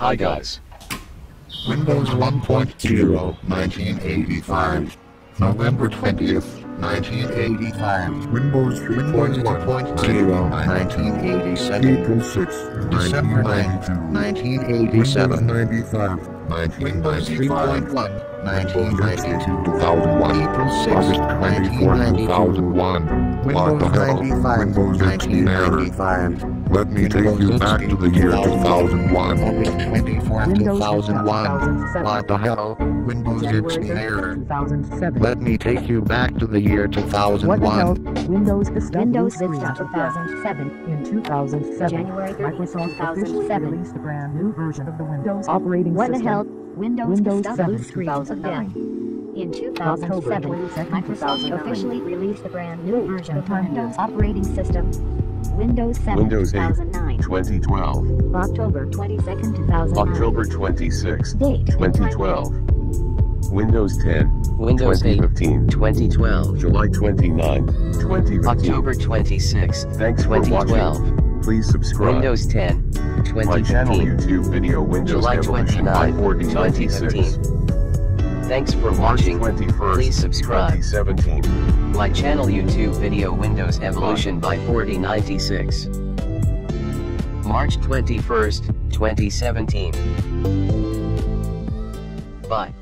Hi guys. Windows 1.0, 1985. November 20th, 1985. Windows 3.1, 1987. April 6, December 9th, 1987. 95. Windows 3.1, 1992. 2001. April 6, August 24, 2001. What the Windows hell? 95, Windows XP error. 1995. Let me take you back to the year 2001. August 24, Windows 2001. What the hell? Windows XP error. 2007. Let me take you back to the year What the hell? 2001. Windows Vista Windows Vista 2007. In 2007, January 30th, Microsoft 2007. released a brand new version of the Windows operating What the hell? Windows, Windows Vista 7 Blue Screen 2009. Again. In 2007, Microsoft officially released a brand new version of the Windows operating system. Windows 7 Windows 8. 2009. 2012. October 22nd, 2009. October 26, Date. 2012. Windows 10. Windows 8, 2015. 2012. July 29, 2015. October 26, Thanks for 2012. watching. Please subscribe. Windows 10, 2015. My channel YouTube video Windows July Evolution by 29, 4096. 2015. Thanks for watching. Please subscribe. 2017. My channel YouTube video Windows Evolution by 4096. March 21st, 2017. Bye.